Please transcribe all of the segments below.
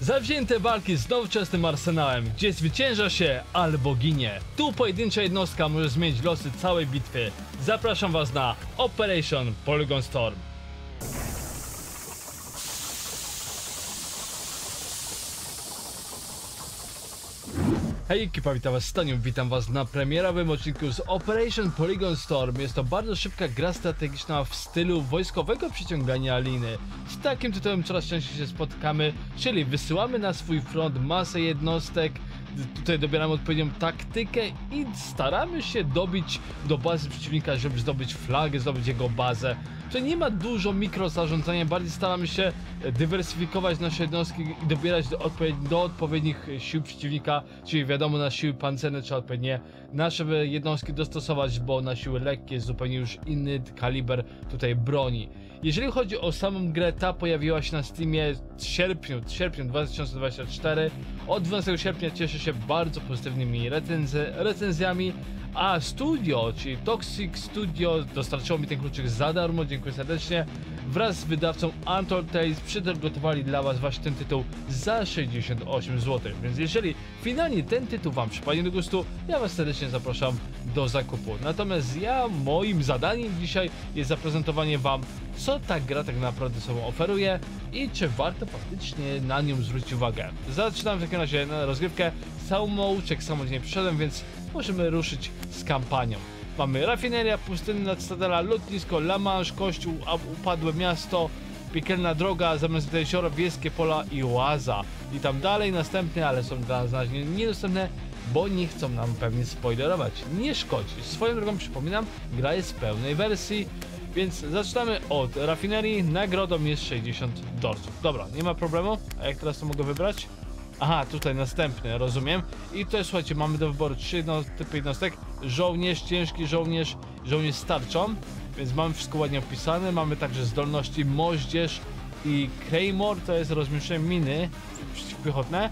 Zawzięte walki z nowoczesnym arsenałem, gdzie zwycięża się albo ginie. Tu pojedyncza jednostka może zmienić losy całej bitwy. Zapraszam was na Operation Polygon Storm. Hej ekipa, witam was Staniu, witam was na premierowym odcinku z Operation Polygon Storm. Jest to bardzo szybka gra strategiczna w stylu wojskowego przyciągania liny. Z takim tytułem coraz częściej się spotykamy, czyli wysyłamy na swój front masę jednostek, tutaj dobieramy odpowiednią taktykę i staramy się dobić do bazy przeciwnika, żeby zdobyć flagę, zdobyć jego bazę. Czyli nie ma dużo mikrozarządzania, bardziej staramy się dywersyfikować nasze jednostki i dobierać do, odpowiedni, do odpowiednich sił przeciwnika, czyli wiadomo na siły pancerne trzeba odpowiednie nasze jednostki dostosować, bo na siły lekkie jest zupełnie już inny kaliber tutaj broni. Jeżeli chodzi o samą grę, ta pojawiła się na Steamie w sierpniu, w sierpniu 2024. Od 12 sierpnia cieszy się bardzo pozytywnymi recenz- recenzjami, a studio, czyli Toxic Studio dostarczyło mi ten kluczyk za darmo, dziękuję serdecznie. Wraz z wydawcą Untold Tales przygotowali dla Was właśnie ten tytuł za 68 zł. Więc jeżeli finalnie ten tytuł Wam przypadnie do gustu, ja Was serdecznie zapraszam do zakupu. Natomiast ja, moim zadaniem dzisiaj jest zaprezentowanie Wam, co ta gra tak naprawdę sobą oferuje i czy warto faktycznie na nią zwrócić uwagę. Zaczynam w takim razie na rozgrywkę. Samouczek samodzielnie przyszedłem, więc możemy ruszyć z kampanią. Mamy rafineria, pustynna cytadela, lotnisko, La Manche, kościół, upadłe miasto, piekielna droga, zamiast jeziora, wiejskie pola i oaza. I tam dalej następne, ale są dla nas niedostępne, bo nie chcą nam pewnie spoilerować. Nie szkodzi. Swoją drogą przypominam, gra jest w pełnej wersji, więc zaczynamy od rafinerii. Nagrodą jest 60 dolców. Dobra, nie ma problemu. A jak teraz to mogę wybrać? Aha, tutaj następny, rozumiem. I tutaj słuchajcie, mamy do wyboru trzy jedno, typy jednostek. Żołnierz, ciężki żołnierz, żołnierz z tarczą. Więc mamy wszystko ładnie opisane. Mamy także zdolności moździerz i Claymore, to jest rozmieszczenie miny przeciwpiechotne.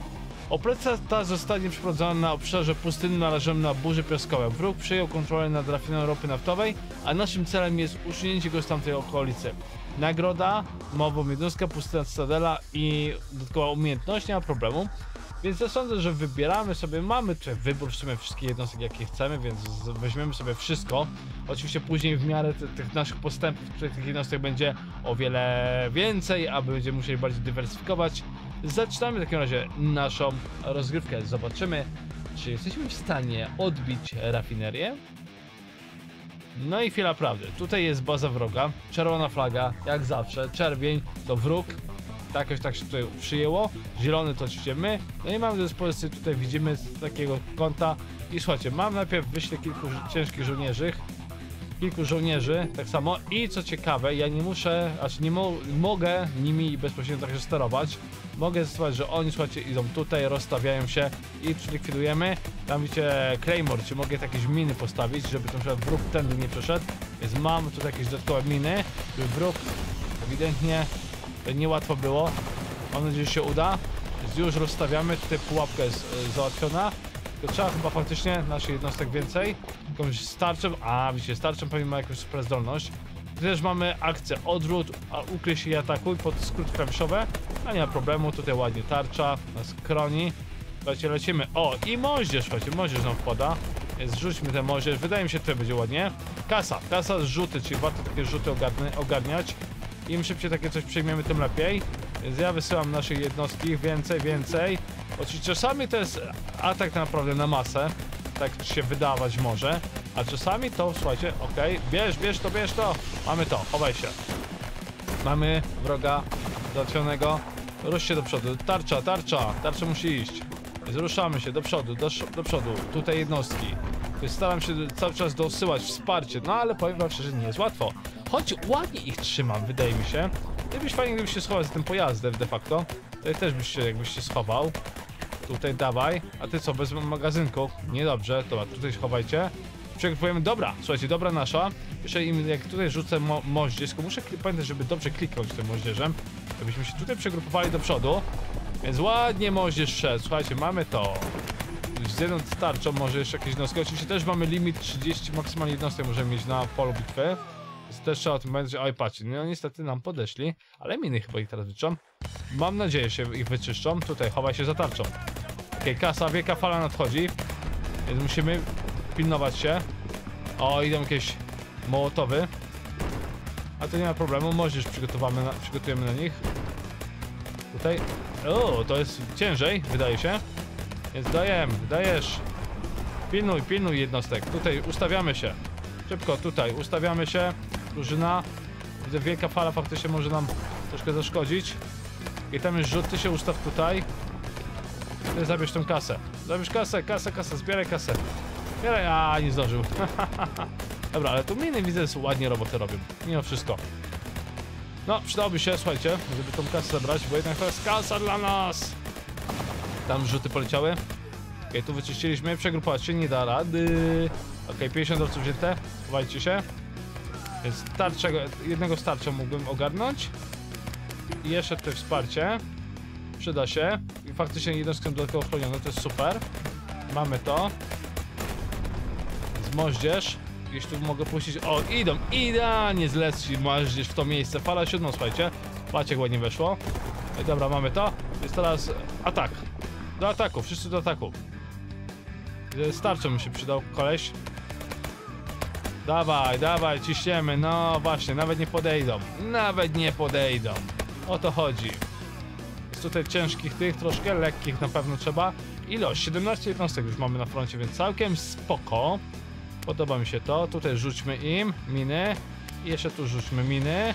Operacja ta zostanie przeprowadzona na obszarze pustyni narażonym na burze piaskowe. Wróg przejął kontrolę nad rafiną ropy naftowej, a naszym celem jest usunięcie go z tamtej okolicy. Nagroda, mową jednostka, pustyna Cytadela i dodatkowa umiejętność, nie ma problemu. Więc ja sądzę, że wybieramy sobie, mamy tutaj wybór w sumie wszystkich jednostek jakie chcemy, więc weźmiemy sobie wszystko. Oczywiście później w miarę ty- tych naszych postępów tych jednostek będzie o wiele więcej, a będziemy musieli bardziej dywersyfikować. Zaczynamy w takim razie naszą rozgrywkę. Zobaczymy, czy jesteśmy w stanie odbić rafinerię. No i chwila prawdy. Tutaj jest baza wroga. Czerwona flaga, jak zawsze. Czerwień to wróg. Tak jakoś tak się tutaj przyjęło. Zielony to oczywiście my. No i mamy do dyspozycji, tutaj widzimy z takiego kąta. I słuchajcie, mam najpierw wyślę kilku ciężkich żołnierzy. Kilku żołnierzy, tak samo. I co ciekawe, ja nie muszę, aż nie mo mogę nimi bezpośrednio także sterować. Mogę zdecydować, że oni, słuchajcie, idą tutaj, rozstawiają się i likwidujemy. Tam widzicie Claymore, czy mogę jakieś miny postawić, żeby ten przykład wróg tędy nie przeszedł. Więc mam tutaj jakieś dodatkowe miny, żeby wróg ewidentnie niełatwo było. Mam nadzieję, że się uda. Więc już rozstawiamy, tutaj pułapka jest e, załatwiona. To trzeba chyba faktycznie naszych jednostek więcej. Jakąś starczą, a widzicie, starczą pewnie ma jakąś super zdolność. Też mamy akcję odwrót, a ukryj się i atakuj pod skrót klawiszowe. A nie ma problemu, tutaj ładnie tarcza, nas chroni. Słuchajcie, lecimy. O, i moździerz, słuchajcie, moździerz nam wpada. Więc rzućmy ten moździerz, wydaje mi się, tutaj będzie ładnie. Kasa, kasa zrzuty, czyli warto takie rzuty ogarniać. Im szybciej takie coś przyjmiemy, tym lepiej. Więc ja wysyłam naszych jednostki, więcej, więcej. Oczywiście czasami to jest atak naprawdę na masę, tak się wydawać może. A czasami to, słuchajcie, okej, bierz, bierz to, bierz to. Mamy to, chowaj się. Mamy wroga załatwionego. Rusz się do przodu. Tarcza, tarcza, tarcza musi iść. Więc ruszamy się do przodu, do, do przodu. Tutaj jednostki. Staram się cały czas dosyłać wsparcie, no ale powiem wam szczerze, nie jest łatwo. Choć ładnie ich trzymam, wydaje mi się. Gdybyś fajnie, gdybyś się schował za tym pojazdem de facto. Tutaj też byś się, jakbyś się schował. Tutaj dawaj. A ty co, bez magazynku? Niedobrze, dobra, tutaj się chowajcie. Przegrypujemy, dobra, słuchajcie, dobra nasza. Jeszcze im, jak tutaj rzucę mo moździerz, muszę pamiętać, żeby dobrze kliknąć tym moździerzem. Żebyśmy się tutaj przegrupowali do przodu. Więc ładnie moździerz szedł. Słuchajcie, mamy to. Z jedną starczą może jeszcze jakieś jednostki. Oczywiście też mamy limit 30 maksymalnie jednostek możemy mieć na polu bitwy. Więc też trzeba o tym pamiętać. Oj, patrzcie, no niestety nam podeszli, ale miny chyba ich teraz wyczyszczą. Mam nadzieję, że ich wyczyszczą. Tutaj chowaj się za tarczą. Okej, kasa, wielka fala nadchodzi. Więc musimy pilnować się. O, idą jakieś mołotowy. A to nie ma problemu, możesz przygotowamy na, przygotujemy na nich. Tutaj. O, to jest ciężej, wydaje się. Więc dajem, dajesz. Pilnuj, pilnuj jednostek. Tutaj ustawiamy się. Szybko, tutaj ustawiamy się. Drużyna. Widzę, wielka fala faktycznie może nam troszkę zaszkodzić. I tam jest rzut, ty się ustaw tutaj. Ty zabierz tą kasę. Zabierz kasę, kasę, kasę, zbieraj kasę. Zbieraj, a nie zdążył. Dobra, ale tu miny widzę, że ładnie robotę robią. Mimo wszystko. No, przydałoby się, słuchajcie, żeby tą kasę zabrać, bo jednak to jest kasa dla nas. Tam rzuty poleciały. Okej, tu wyczyściliśmy, przegrupować się nie da rady. Okej, 50 dolców wzięte, chowajcie się. Więc jednego starcia mógłbym ogarnąć. I jeszcze tutaj wsparcie. Przyda się. I faktycznie jednostkę dodatkowo chronioną, to jest super. Mamy to. Z moździerz. Gdzieś tu mogę puścić. O, idą, idealnie zleci moździerz w to miejsce. Fala siódmą, słuchajcie. Patrzcie, ładnie weszło. I dobra, mamy to. Jest teraz atak. Do ataku, wszyscy do ataku. Starczą mi się przydał koleś. Dawaj, dawaj, ciśniemy. No właśnie, nawet nie podejdą. Nawet nie podejdą. O to chodzi. Jest tutaj ciężkich tych, troszkę lekkich na pewno trzeba. Ilość, 17 jednostek już mamy na froncie, więc całkiem spoko. Podoba mi się to. Tutaj rzućmy im miny. I jeszcze tu rzućmy miny.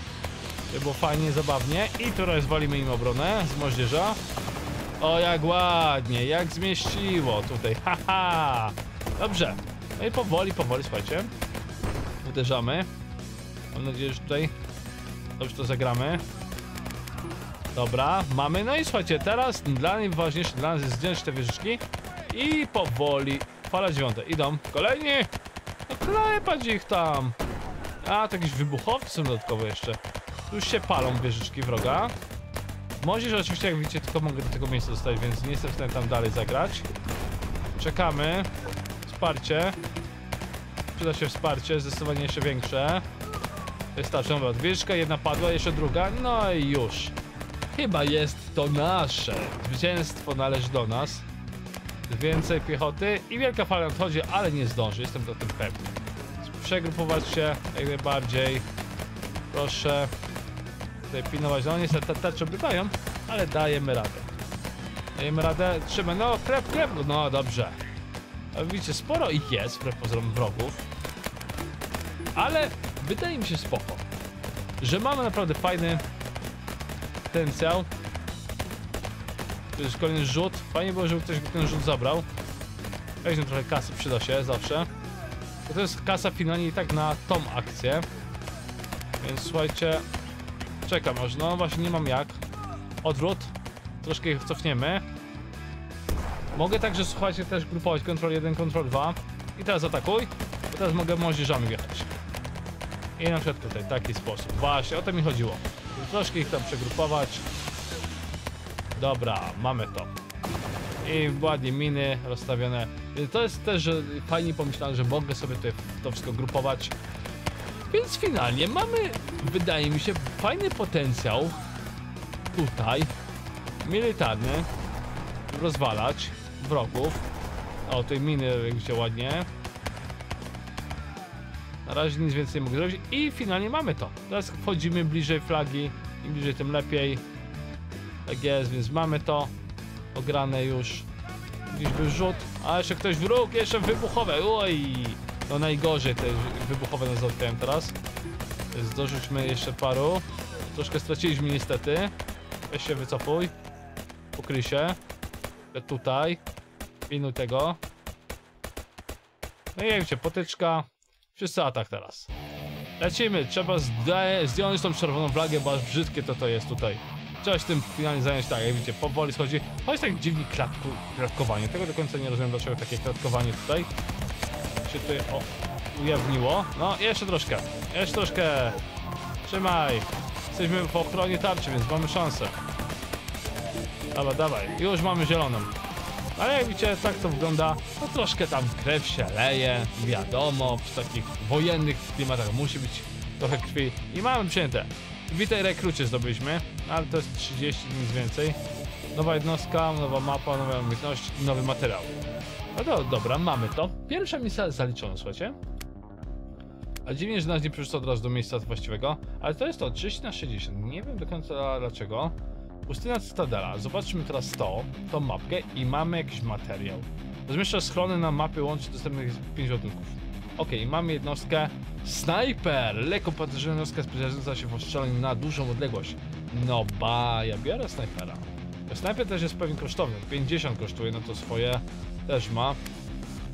Żeby było fajnie, zabawnie. I tu rozwalimy im obronę z moździerza. O, jak ładnie, jak zmieściło tutaj, haha. Dobrze. No i powoli, powoli, słuchajcie. Uderzamy. Mam nadzieję, że tutaj dobrze to zagramy. Dobra, mamy. No i słuchajcie, teraz dla najważniejsze dla nas jest zdjąć te wieżyczki i powoli. Fala dziewiąta. Idą. Kolejni! Klepać ich tam. A, to jakieś wybuchowce dodatkowo jeszcze. Już się palą wieżyczki wroga. Możesz oczywiście, jak widzicie, tylko mogę do tego miejsca dostać, więc nie jestem w stanie tam dalej zagrać. Czekamy. Wsparcie. Przyda się wsparcie, zdecydowanie jeszcze większe. Wystarczy, dobra, dwieżka, jedna padła, jeszcze druga, no i już. Chyba jest to nasze. Zwycięstwo należy do nas. Więcej piechoty i wielka fala nadchodzi, ale nie zdąży, jestem o tym pewny. Przegrupować się jak najbardziej. Proszę. Tutaj pilnować, no niestety te tarcze bywają, ale dajemy radę. Dajemy radę, trzymaj, no chleb, chleb, no dobrze. Widzicie, sporo ich jest, wbrew pozorom wrogów. Ale wydaje mi się spoko, że mamy naprawdę fajny potencjał. To jest kolejny rzut. Fajnie było, żeby ktoś ten rzut zabrał. Weźmy trochę kasy, przyda się zawsze. To jest kasa finalnie i tak na tą akcję. Więc słuchajcie, czekam aż, no właśnie nie mam jak. Odwrót, troszkę ich cofniemy. Mogę także, słuchajcie, też grupować Ctrl 1, Ctrl 2. I teraz atakuj, bo teraz mogę moździerzami wjechać. I na przykład tutaj, taki sposób. Właśnie, o to mi chodziło. Troszkę ich tam przegrupować. Dobra, mamy to. I ładnie miny rozstawione. To jest też fajnie pomyślane, że mogę sobie tutaj to wszystko grupować. Więc finalnie mamy, wydaje mi się, fajny potencjał tutaj militarny rozwalać wrogów. O, tej miny, jak ładnie. Na razie nic więcej nie mogę zrobić i finalnie mamy to. Teraz wchodzimy bliżej flagi, im bliżej tym lepiej. Tak jest, więc mamy to ograne już. Gdzieś był rzut, a jeszcze ktoś wróg, jeszcze wybuchowe, oj! No najgorzej te wybuchowe nas załatwiają teraz. Więc dorzućmy jeszcze paru. Troszkę straciliśmy niestety. Weź się wycofuj. Ukryj się. Tutaj. Pilnuj tego. No i jak widzicie, potyczka. Wszyscy atak teraz. Lecimy, trzeba zdjąć tą czerwoną flagę, bo aż brzydkie to to jest tutaj. Się tym finalnie zająć, tak jak widzicie, powoli schodzi. Chodzi tak dziwnie klatku, klatkowanie. Tego do końca nie rozumiem, dlaczego takie klatkowanie tutaj się tutaj o, ujawniło. No, jeszcze troszkę, jeszcze troszkę. Trzymaj. Jesteśmy w ochronie tarczy, więc mamy szansę. Dobra, dawaj. Już mamy zieloną. Ale jak widzicie, tak to wygląda. No troszkę tam krew się leje, wiadomo, przy takich wojennych klimatach musi być trochę krwi i mamy przyjęte. Witaj rekrucie zdobyliśmy, ale to jest 30, nic więcej. Nowa jednostka, nowa mapa, nowa umiejętność nowy materiał. No to dobra, mamy to. Pierwsza misja zaliczona, słuchajcie. A dziwnie, że nas nie przerzuca od razu do miejsca właściwego, ale to jest to 30 na 60. Nie wiem do końca dlaczego. Pustynia Cytadela. Zobaczmy teraz to, tą mapkę i mamy jakiś materiał. Rozmieszcza schrony na mapie łącznie dostępnych 5 ładunków. Okej, mamy jednostkę Sniper! Lekko pancerzona jednostka specjalizująca się w ostrzelaniu na dużą odległość. No ba, ja biorę snajpera. Snajper też jest pewnie kosztowny. 50 kosztuje, no to swoje też ma.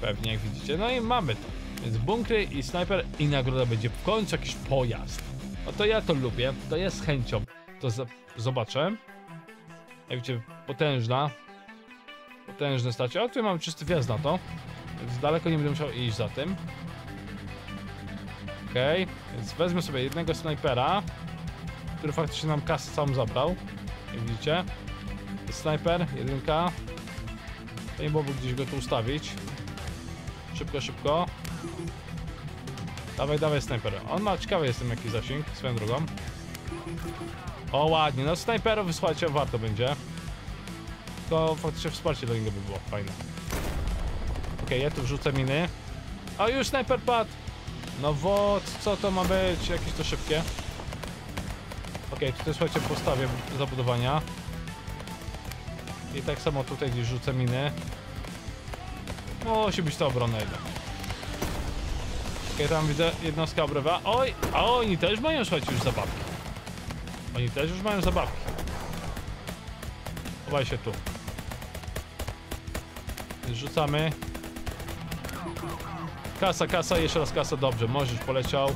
Pewnie jak widzicie. No i mamy to. Więc bunkry i snajper i nagroda będzie w końcu jakiś pojazd. No to ja to lubię, to z chęcią to zobaczę. Jak widzicie, potężna. Potężne stacie. O, tu mam czysty wjazd na to. Więc daleko nie będę musiał iść za tym. Okej, więc wezmę sobie jednego snajpera, który faktycznie nam kasę całą zabrał. Jak widzicie. Snajper, jedynka. To nie byłoby gdzieś go tu ustawić. Szybko, szybko. Dawaj, dawaj snajper. On ma ciekawy jestem jaki zasięg, swoją drogą. O ładnie, no snajperów wysłać warto będzie. To faktycznie wsparcie do niego by było fajne. Okej, ja tu wrzucę miny. A już snajper padł! No wod, co to ma być? Jakieś to szybkie. Okej, tutaj słuchajcie postawię zabudowania. I tak samo tutaj gdzieś rzucę miny. Musi być to obrona jednak. Okej, tam widzę jednostka obrywa. Oj, a oni też mają, słuchajcie, już zabawki. Oni też już mają zabawki. Chowaj się tu. Rzucamy. Kasa, kasa, jeszcze raz kasa, dobrze, możesz poleciał.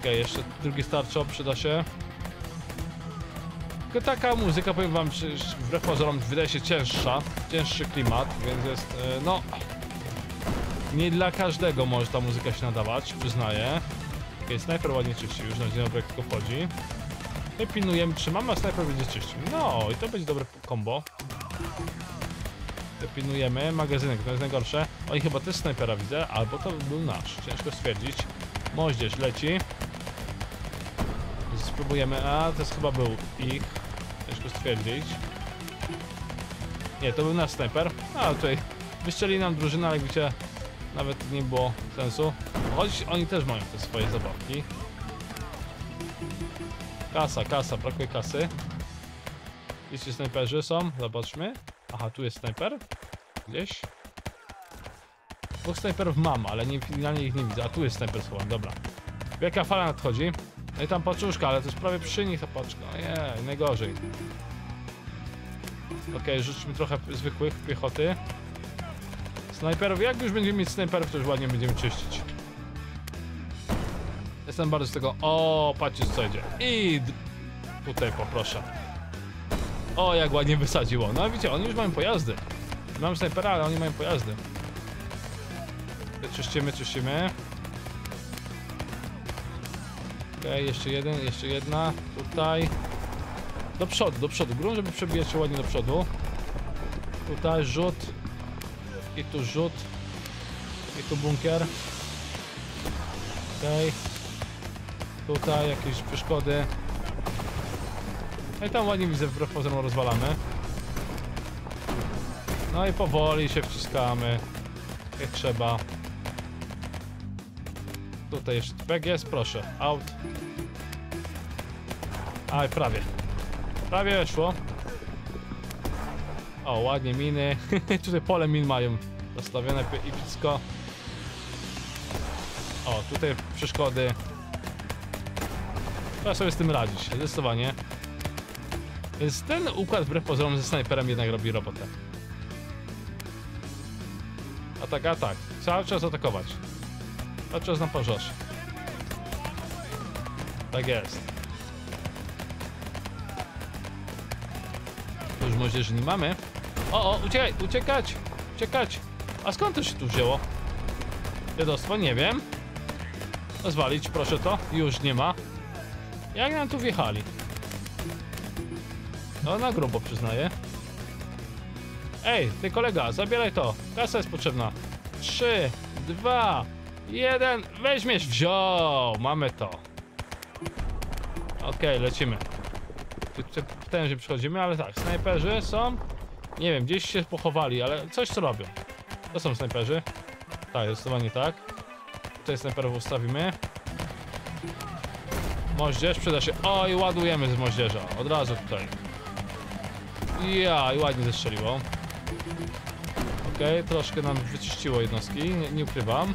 Okej, jeszcze drugi starczo, przyda się. Tylko taka muzyka, powiem wam, wbrew pozorom wydaje się cięższa, cięższy klimat, więc jest, e, no... Nie dla każdego może ta muzyka się nadawać, przyznaję. Okej, snajper ładnie czyści, już na dzień dobry tylko wchodzi. My pilnujemy, trzymamy, a snajper będzie czyścił. No, i to będzie dobre kombo. Pilnujemy, magazynek, to jest najgorsze. Oni chyba też snajpera widzę, albo to był nasz, ciężko stwierdzić. Moździerz leci. Spróbujemy, a to jest chyba był ich. Ciężko stwierdzić. Nie, to był nasz snajper. A tutaj wyszczeli nam drużynę, ale widzicie, nawet nie było sensu. Choć oni też mają te swoje zabawki. Kasa, kasa, brakuje kasy. Jeśli snajperzy są, zobaczmy. Aha, tu jest snajper. Gdzieś. Dwóch snajperów mam, ale nie, finalnie ich nie widzę. A tu jest snajper schowany, dobra. Wielka fala nadchodzi. No i tam paczuszka, ale to jest prawie przy nich ta paczka. Nie, najgorzej. Okej, rzućmy trochę zwykłych piechoty. Snajperów, jak już będziemy mieć snajperów, to już ładnie będziemy czyścić. Jestem bardzo z tego. O, patrzcie co idzie. I tutaj poproszę. O, jak ładnie wysadziło. No widzicie, oni już mają pojazdy. Mam snajpera, ale oni mają pojazdy. Czyścimy, czyścimy. Okej, jeszcze jeden, jeszcze jedna. Tutaj. Do przodu, do przodu. Grunt, żeby przebijać się ładnie do przodu. Tutaj rzut. I tu rzut. I tu bunkier. Okej. Tutaj jakieś przeszkody. No i tam ładnie widzę, wbrew pozorom rozwalamy. No i powoli się wciskamy. Jak trzeba. Tutaj jeszcze jest, proszę. Out. Aj, prawie. Prawie weszło. O, ładnie miny. tutaj pole min mają rozstawione i wszystko. O, tutaj przeszkody. Trzeba sobie z tym radzić, zdecydowanie. Więc ten układ wbrew pozorom ze snajperem jednak robi robotę. Atak, atak. Cały czas atakować. Cały czas na pożarze. Tak jest. To już może, nie mamy. O, o, uciekaj, uciekać! Uciekać! A skąd to się tu wzięło? Dziadostwo, nie wiem. Zwalić, proszę to. Już nie ma. Jak nam tu wjechali? No na grubo przyznaję. Ej, ty kolega, zabieraj to. Kasa jest potrzebna. Trzy, dwa, Jeden, weźmiesz, wziął, mamy to. Okej, lecimy. Tu, ten, że przychodzimy, ale tak, snajperzy są. Nie wiem, gdzieś się pochowali, ale coś co robią. To są snajperzy. Tak, zdecydowanie tak. Tutaj snajperów ustawimy. Moździerz przyda się. O, i ładujemy z moździerza. Od razu tutaj. Ja, i ładnie zestrzeliło. Okej, troszkę nam wyczyściło jednostki, nie, nie ukrywam.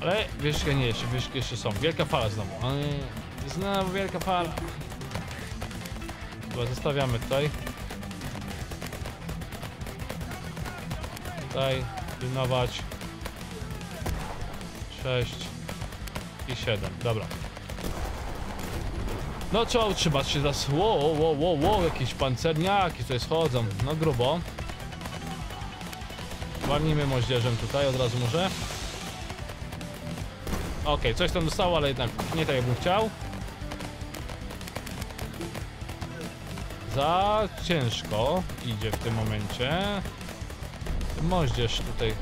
Ale wieżyczki nie jeszcze, wieżyczki jeszcze są. Wielka fala znowu. Znowu wielka fala. Dobra, zostawiamy tutaj. Tutaj pilnować. 6 i 7. Dobra. No trzeba utrzymać się za Ło, ło, ło, ło, jakieś pancerniaki tutaj schodzą. No grubo. Walnijmy moździerzem tutaj od razu może. Okej, coś tam dostało, ale jednak nie tak jakbym chciał. Za ciężko idzie w tym momencie. Moździerz tutaj.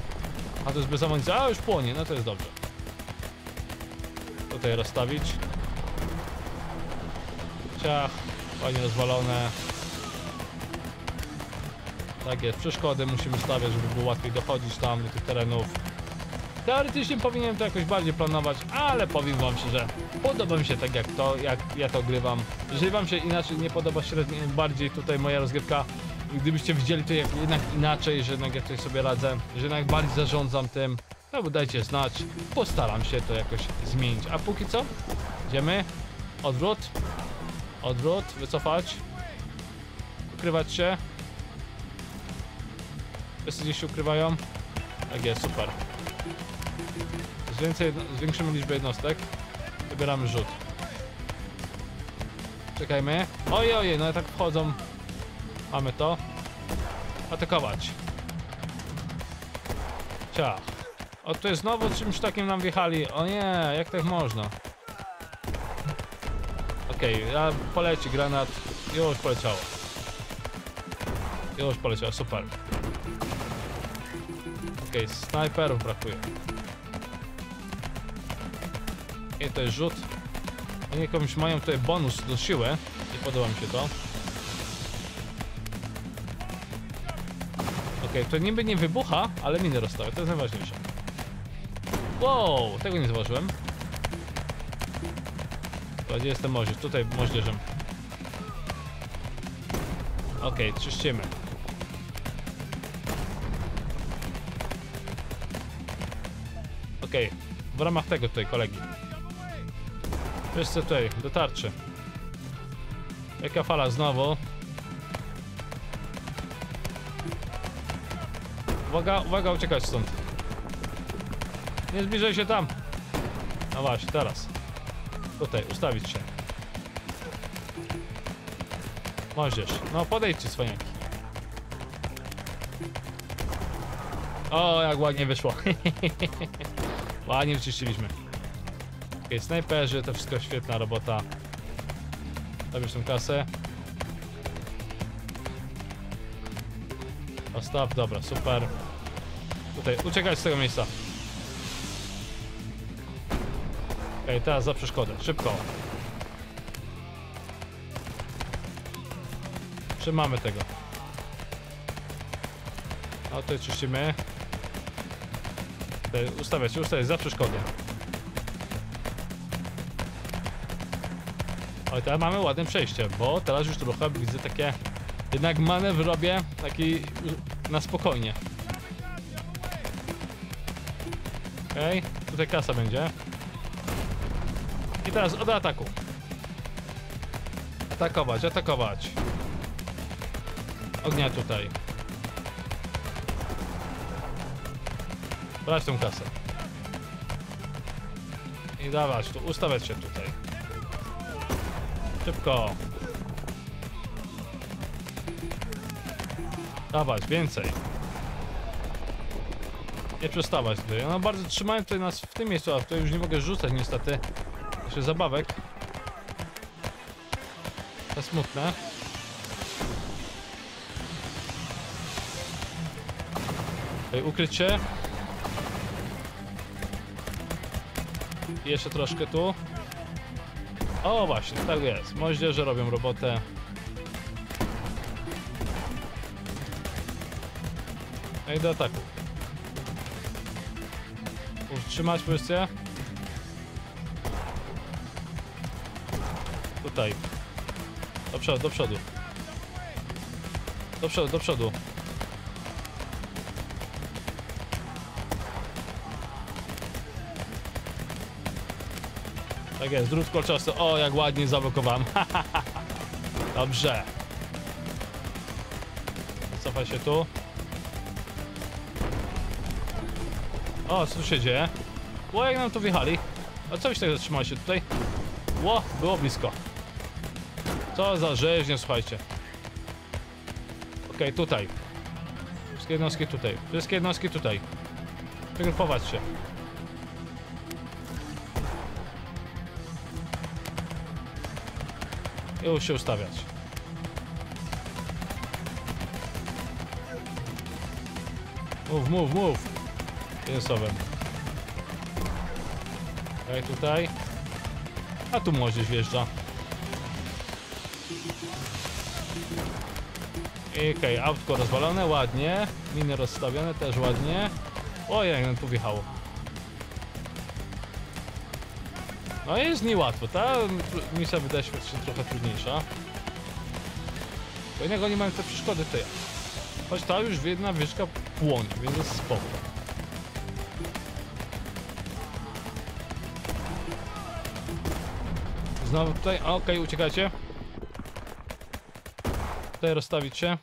A to jest bez amunicji. A już płonie, no to jest dobrze. Tutaj rozstawić. Ciach, fajnie rozwalone. Tak jest, przeszkody musimy stawiać, żeby było łatwiej dochodzić tam do tych terenów. Teoretycznie powinienem to jakoś bardziej planować, ale powiem wam szczerze, podoba mi się tak jak to, jak ja to grywam. Jeżeli wam się inaczej nie podoba średnio bardziej tutaj moja rozgrywka, gdybyście widzieli to jak jednak inaczej, że jednak ja tutaj sobie radzę, że jednak bardziej zarządzam tym, no bo dajcie znać, postaram się to jakoś zmienić. A póki co, idziemy, odwrót, odwrót, wycofać, ukrywać się. Wszyscy gdzieś się ukrywają. Tak jest, super. Zwięcej, zwiększymy liczbę jednostek. Wybieramy rzut. Czekajmy. Oj, oj, no i tak wchodzą. Mamy to. Atakować. Ciach. O, tu jest znowu czymś takim nam wjechali. O nie, jak tak można? Okej, okay, poleci granat. Już poleciało. Już poleciało, super. Okej, okay, snajperów brakuje. I to jest rzut. Oni jakąś mają tutaj bonus do siły. Nie podoba mi się to. Okej, okay, to niby nie wybucha, ale miny rozstawia, to jest najważniejsze. Wow, tego nie zauważyłem. To gdzie jestem moździerz? Tutaj moździerzem. Okej, okay, czyścimy. Okej, okay. w ramach tego tutaj kolegi. Wiesz co tutaj, dotarczy. Jaka fala znowu? Uwaga, uwaga, uciekać stąd. Nie zbliżaj się tam. No właśnie, teraz. Tutaj, ustawić się. Możesz. No podejdźcie swojaki. O, jak ładnie wyszło. ładnie wyczyściliśmy. Okej, okay, snajperzy, to wszystko świetna robota. Zabierz tą kasę. Ostaw, dobra, super. Tutaj, uciekać z tego miejsca. Okej, teraz za przeszkodę, szybko. Trzymamy tego. No tutaj czyścimy. Tutaj ustawiać, ustawiać za przeszkodę. Ale teraz mamy ładne przejście, bo teraz już trochę widzę takie jednak manewr robię taki na spokojnie. Okej, okay. tutaj kasa będzie. I teraz od ataku. Atakować, atakować. Ognia tutaj. Brać tą kasę. I dawać tu, ustawiać się tutaj. Szybko. Dawać, więcej. Nie przestawać tutaj. No bardzo trzymają tutaj nas w tym miejscu, a tutaj już nie mogę rzucać niestety. Jeszcze zabawek. To smutne. Tutaj ukryć się. I jeszcze troszkę tu. O właśnie, tak jest. Moździerze robią robotę. No i do ataku. Utrzymać pozycję. Tutaj. Do przodu, do przodu. Do przodu, do przodu. Tak jest, drut kolczasty. O, jak ładnie zablokowałem. Dobrze. Cofaj się tu. O, co tu się dzieje? Ło, jak nam tu wjechali? A co byście tak zatrzymali się tutaj? Ło, było blisko. Co za rzeźnie, słuchajcie. Okej, tutaj. Wszystkie jednostki tutaj. Wszystkie jednostki tutaj. Wygrupować się. I już się ustawiać. Move, move, move. Mięsowym. Okej, tutaj. A tu młodzież wjeżdża. Okej, autko rozwalone, ładnie. Miny rozstawione, też ładnie. O, jak nam tu. No jest niełatwo, ta misja wydaje się trochę trudniejsza. Bo innego nie mają te przeszkody tutaj. Choć ta już jedna wieżka płonie, więc jest spoko. Znowu tutaj, okej, uciekajcie. Tutaj rozstawić się.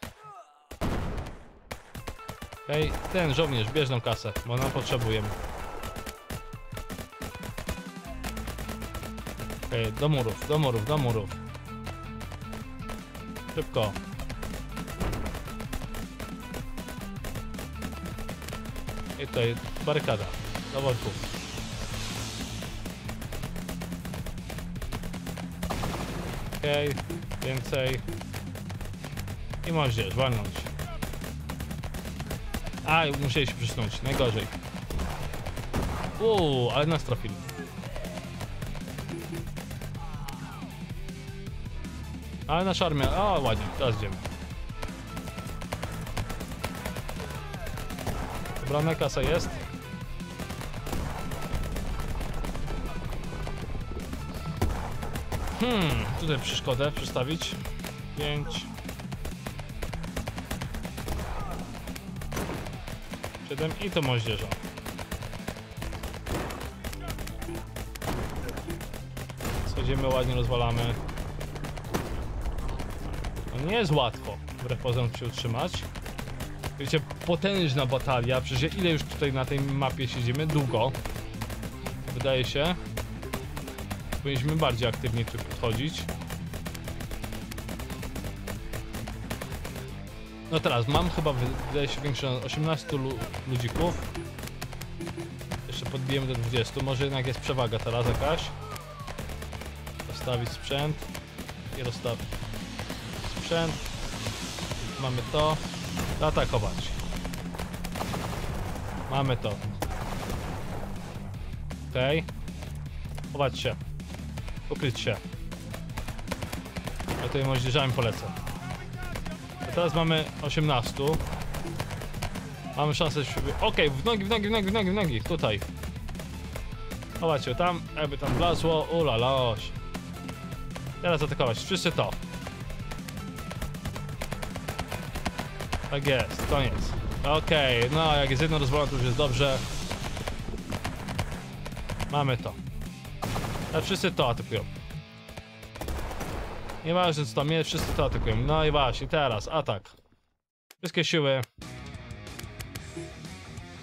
Okej, ten żołnierz, bierz nam kasę, bo nam potrzebujemy. Okej, do murów, do murów, do murów. Szybko. I tutaj barykada. Do worków. Okej, więcej. I możesz walnąć. A, musieli się przysunąć, najgorzej. Uuu, ale nas trafili. Ale nasza armia, o ładnie, teraz idziemy. Wybrana kasa jest. Hmm, tutaj przeszkodę przestawić. 5. Siedem i to moździerza. Schodzimy, ładnie rozwalamy. No nie jest łatwo, wbrew pozorom się utrzymać. Wiecie, potężna batalia, przecież ile już tutaj na tej mapie siedzimy? Długo. Wydaje się. Powinniśmy bardziej aktywnie tu podchodzić. No teraz, mam chyba, wydaje się, większe 18 lu ludzików. Jeszcze podbijemy do 20, może jednak jest przewaga teraz jakaś. Rozstawić sprzęt i rozstawić sprzęt. Mamy to. Zaatakować. Mamy to. Okej. Okay. Chować się. Ukryć się. Ja tutaj moździerzami polecę. Teraz mamy 18. Mamy szansę. Okej, okay, w nogi, w nogi, w nogi, w nogi, w nogi. Tutaj. Chować się tam, jakby tam blazło. Ula, laoś. Teraz atakować. Wszyscy to. Tak jest, koniec. Okej, okay, no jak jest jedno rozwalone, to już jest dobrze. Mamy to. A wszyscy to atakują. Nieważne co tam jest, wszyscy to atakują. No i właśnie, teraz atak. Wszystkie siły.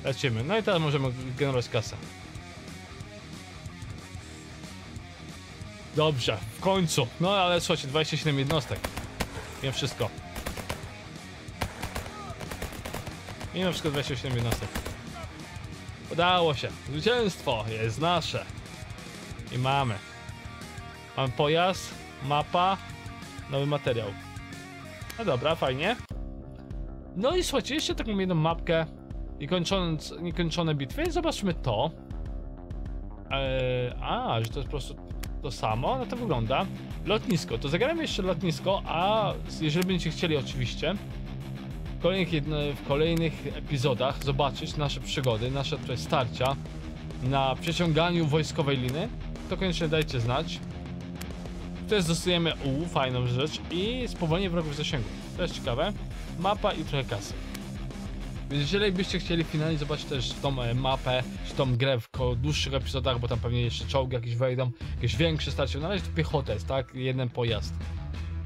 Lecimy. No i teraz możemy generować kasę. Dobrze, w końcu. No ale słuchajcie, 27 jednostek. Wiem wszystko. Mimo wszystko 27 jednostek. Udało się. Zwycięstwo jest nasze. I mamy. Mamy pojazd, mapa, nowy materiał. No dobra, fajnie. No i słuchajcie, jeszcze taką jedną mapkę i kończąc niekończone bitwy. Zobaczmy to. Eee, a, że to jest po prostu to samo? No to wygląda. Lotnisko. To zagramy jeszcze lotnisko, a jeżeli będziecie chcieli oczywiście w kolejnych, w kolejnych epizodach zobaczyć nasze przygody, nasze tutaj starcia na przeciąganiu wojskowej liny, to koniecznie dajcie znać. Tutaj dostajemy u, fajną rzecz i spowolnienie wrogów zasięgu. To jest ciekawe. Mapa i trochę kasy. Więc jeżeli byście chcieli finalnie zobaczyć też tą e, mapę, czy tą grę w dłuższych epizodach, bo tam pewnie jeszcze czołgi jakieś wejdą, jakieś większe starcie, na razie to piechota jest, tak? Jeden pojazd.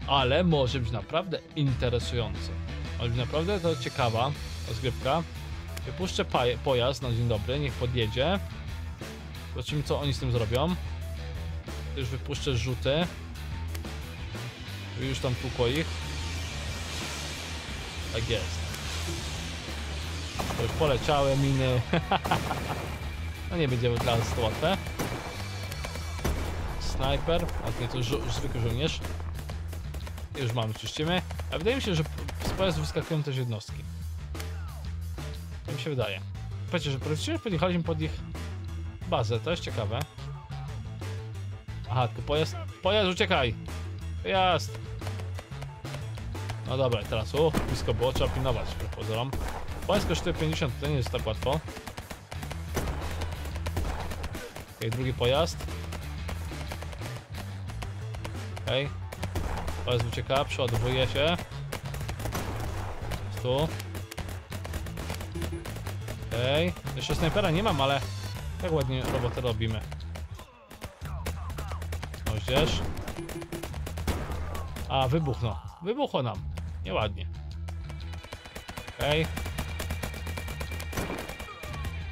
Ale może być naprawdę interesujące. Może być naprawdę to ciekawa rozgrywka. Wypuszczę pojazd na dzień dobry, niech podjedzie. Zobaczymy co oni z tym zrobią. Już wypuszczę rzuty. Już tam tłukło ich. Tak jest. Już poleciały miny. no nie będziemy dla nas to łatwe. Snajper, a nie to żo zwykły żołnierz. Już mamy, czyścimy. A wydaje mi się, że z pojazdu wyskakują też jednostki. To mi się wydaje. Powiedzcie, że praktycznie podjechaliśmy pod ich bazę, to jest ciekawe. Aha, tylko pojazd. Pojazd, uciekaj! Pojazd! No dobra, teraz, o, blisko było, trzeba pilnować, pozorom. Pojazd kosztuje 50, to nie jest tak łatwo. Okej, drugi pojazd. Okej. Pojazd ucieka, przeładowuje się. Tu. Okej. Jeszcze snajpera nie mam, ale tak ładnie robotę robimy. Moździerz. A, wybuchno. Wybuchło nam. Nieładnie. Okej.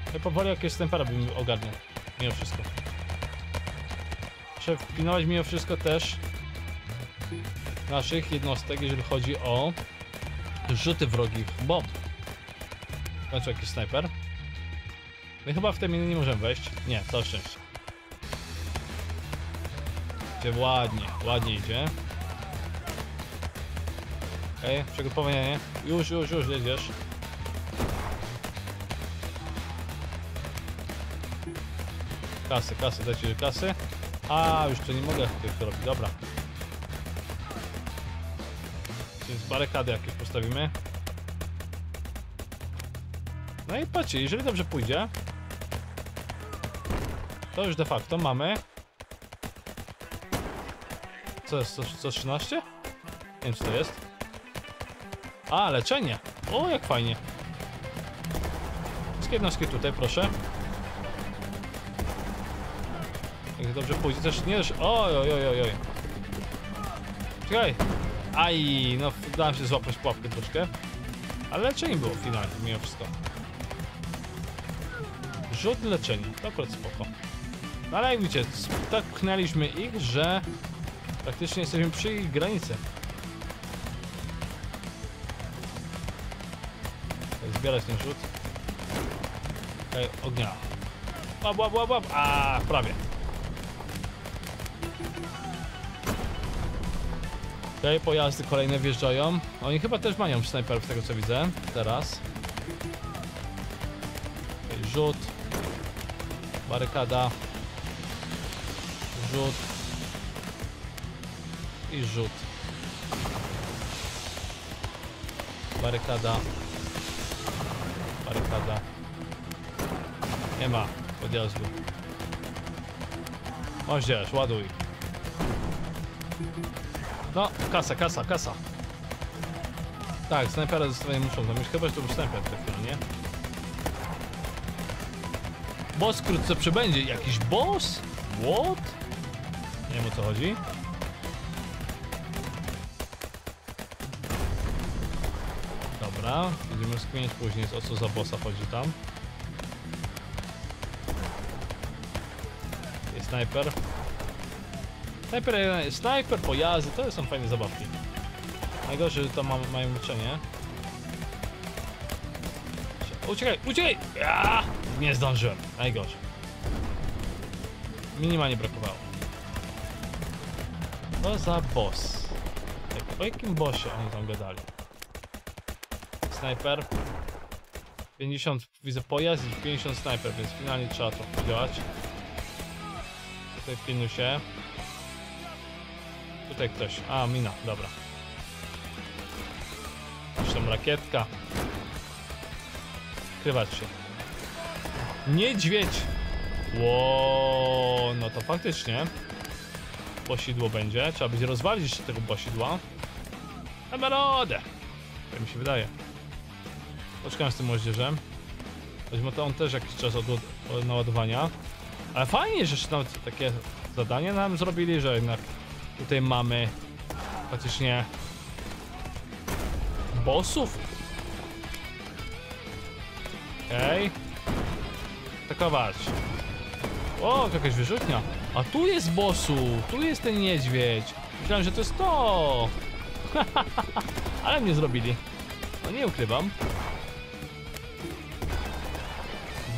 Okay. powoli jakieś snajpera bym ogarniał. Mimo wszystko. Muszę pilnować mimo wszystko też naszych jednostek, jeżeli chodzi o rzuty wrogich bomb. Końcu jakiś snajper. My chyba w te miny nie możemy wejść. Nie, to szczęście. Idzie ładnie, ładnie idzie. Okej, okay, przygrupowanie. Już, już, już jedziesz. Kasy, kasy, dajcie kasy. A, już to nie mogę tych robić, dobra. Więc barykady jakieś postawimy. No i patrzcie, jeżeli dobrze pójdzie, to już de facto mamy... Co jest, co, co 13? Nie wiem co to jest. A, leczenie! O, jak fajnie. Jednostki tutaj, proszę. Jak dobrze pójdzie, też nie. Oj, oj, oj, oj. Czekaj. Aj, no dałem się złapać pułapkę troszkę. Ale leczenie było finalnie, mimo wszystko. Rzut leczenia, to akurat spoko. No ale jak widzicie, tak pchnęliśmy ich, że praktycznie jesteśmy przy ich granicy. Zbierać ten rzut. Okej, ognia. Łap, łap, łap, łap. A, prawie. Okej, okay, pojazdy kolejne wjeżdżają. Oni chyba też mają snajperów, z tego co widzę. Teraz. Okay, rzut. Barykada. Rzut. I rzut. Barykada. Barykada. Nie ma podjazdu. Moździerz, ładuj. No, kasa, kasa, kasa. Tak, snajpera zdecydowanie muszą tam mieć, chyba że to był snajper przed chwilą, nie? Boss wkrótce przybędzie. Jakiś boss? What? Nie wiem o co chodzi. Dobra, będziemy rozkminiać później o co za bossa chodzi tam. Jest snajper. Snajper, snajper, pojazdy, to są fajne zabawki. Najgorsze, że tam ma, mają leczenie. Uciekaj, uciekaj! Ja! Nie zdążyłem, najgorzej. Minimalnie brakowało. To za boss. O jakim bossie oni tam gadali? Snajper. 50 widzę pojazd i 50 snajper, więc finalnie trzeba to podziałać. Tutaj pilnuj się. Tutaj ktoś. A, mina, dobra. Tam rakietka. Skrywać się. Niedźwiedź! Ło, no to faktycznie. Posidło będzie. Trzeba będzie rozwalić jeszcze tego posidła. Damy radę. Tak mi się wydaje. Poczekam z tym moździerzem. Weźmy to on też jakiś czas od, naładowania. Ale fajnie, że jeszcze nawet takie zadanie nam zrobili, że jednak tutaj mamy faktycznie bossów. Okej. Okay. Atakować. O, jakaś wyrzutnia. A tu jest bossu, tu jest ten niedźwiedź. Myślałem, że to jest to. Ale mnie zrobili. No nie ukrywam.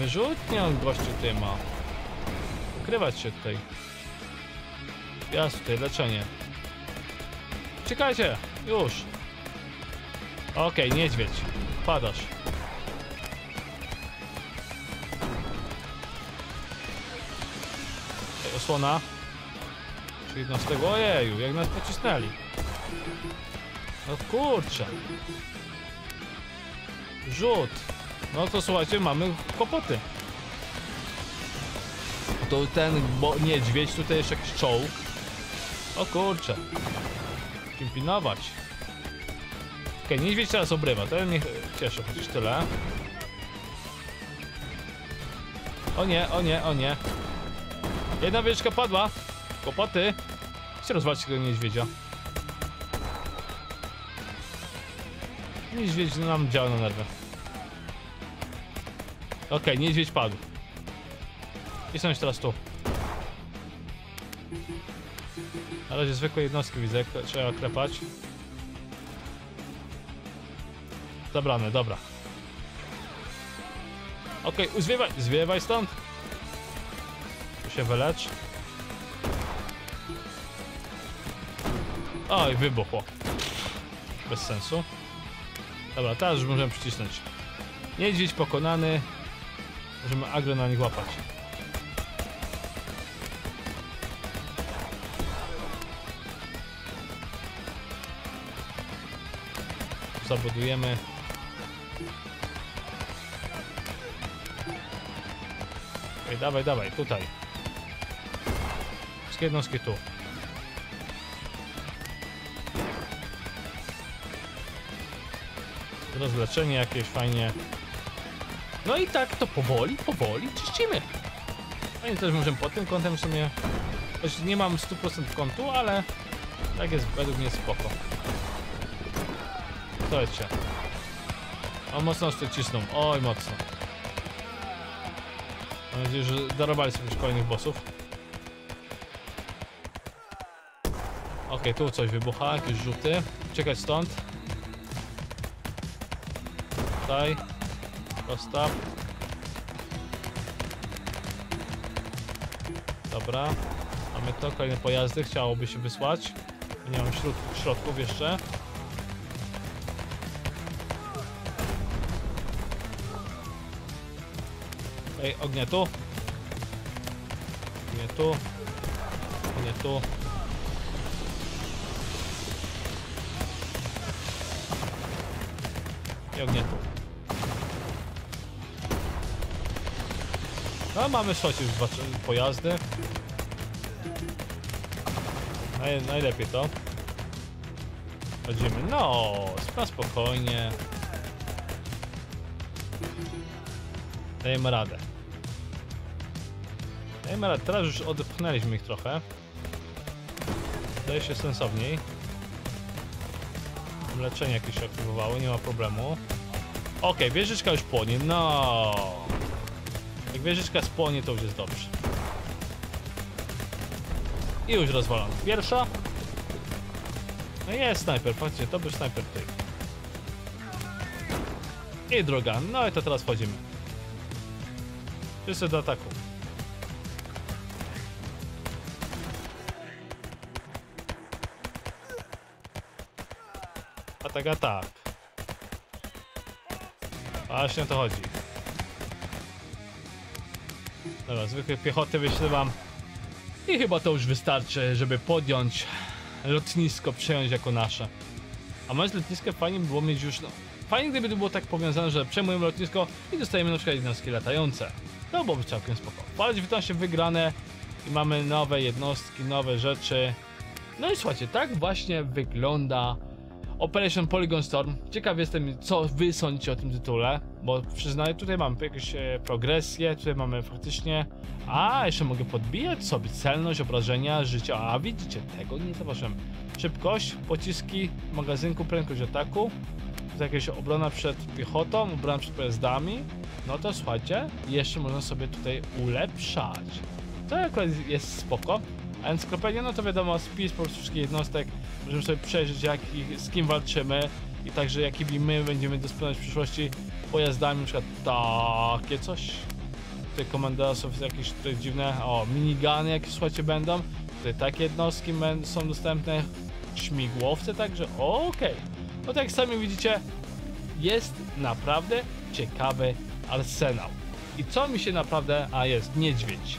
Wyrzutnia on gościu ty ma. Ukrywać się tutaj. Jest tutaj leczenie. Czekajcie, już. Okej, okay, niedźwiedź. Padasz. Ej, osłona. Czyli z tego. Ojeju, jak nas pocisnęli. No kurczę. Rzut. No to słuchajcie, mamy kłopoty. To ten bo niedźwiedź, tutaj jeszcze jakiś czołg. O kurczę. Kim pilnować. Okej, okay, niedźwiedź teraz obrywa, to mnie cieszy, chociaż tyle. O nie, o nie, o nie. Jedna wieczka padła. Kłopoty. Chcę rozwalić tego niedźwiedzia. Niedźwiedź nam działa na nerwy. Okej, okay, niedźwiedź padł. Już teraz tu. Na razie zwykłe jednostki widzę, trzeba klepać. Zabrane, dobra. Okej, okay, zwiewaj, zwiewaj stąd. Tu się wylecz. Oj, wybuchło. Bez sensu. Dobra, teraz już możemy przycisnąć. Niedźwiedź pokonany. Możemy agro na nich łapać. Zabudujemy. Ej, dawaj, dawaj, tutaj. Wszystkie jednostki tu. Rozleczenie jakieś fajnie. No i tak to powoli, powoli czyścimy. Fajnie też możemy pod tym kątem w sumie... Choć nie mam 100% kontu, ale tak jest według mnie spoko. Słuchajcie. O, mocno sobie cisną. Oj, mocno. Mam nadzieję, że darowali sobie kolejnych bossów. Ok, tu coś wybucha, jakieś rzuty. Czekać stąd. Tutaj. Postaw. Dobra. Mamy to, kolejne pojazdy, chciałoby się wysłać. Nie mam środ środków jeszcze. Ej, ognia tu. Ognia tu. Ognia tu. I ognia tu. No mamy szocić już dwa pojazdy. Naj, najlepiej to. Chodzimy. No, na spokojnie. Dajemy radę. Dajemy radę. Teraz już odepchnęliśmy ich trochę. Zdaje się sensowniej. Leczenie jakieś się aktywowało, nie ma problemu. Okej, okay, wieżyczka już płonie. No. Jak wieżyczka spłonie, to już jest dobrze. I już rozwalam. Pierwsza. No jest snajper, patrzcie, to był snajper tutaj. I druga. No i to teraz wchodzimy. Wszyscy do ataku. Atak, atak. Właśnie o to chodzi. Dobra, zwykłe piechoty wyślewam. I chyba to już wystarczy, żeby podjąć lotnisko, przejąć jako nasze. A mając lotnisko fajnie by było mieć już, no... Fajnie gdyby to było tak powiązane, że przejmujemy lotnisko i dostajemy na przykład jednostki latające. To byłoby całkiem spoko. Parę 19 wygrane i mamy nowe jednostki, nowe rzeczy. No i słuchajcie, tak właśnie wygląda Operation Polygon Storm. Ciekaw jestem, co wy sądzicie o tym tytule, bo przyznaję, tutaj mamy jakąś e, progresję, tutaj mamy faktycznie... A, jeszcze mogę podbijać sobie celność, obrażenia, życia. A, widzicie, tego nie zobaczyłem. Szybkość, pociski, magazynku, prędkość ataku. Jakaś obrona przed piechotą, obrona przed pojazdami. No to słuchajcie, jeszcze można sobie tutaj ulepszać. To akurat jest spoko. A Encyklopedia, no to wiadomo, spis po prostu wszystkich jednostek. Możemy sobie przejrzeć, jak z kim walczymy i także jakimi my będziemy dysponować w przyszłości pojazdami, na przykład takie coś. Tutaj komandosów jakieś tutaj dziwne, o, minigany jakieś słuchajcie będą. Tutaj takie jednostki są dostępne, śmigłowce także, okej. No tak jak sami widzicie, jest naprawdę ciekawy arsenał. I co mi się naprawdę, a jest, niedźwiedź.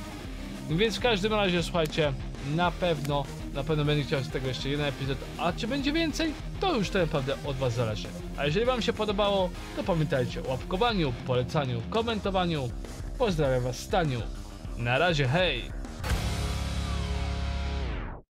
Więc w każdym razie, słuchajcie, na pewno, na pewno będę chciał z tego jeszcze jeden epizod, a czy będzie więcej, to już tak naprawdę od was zależy. A jeżeli wam się podobało, to pamiętajcie o łapkowaniu, polecaniu, komentowaniu. Pozdrawiam was, Staniu. Na razie, hej!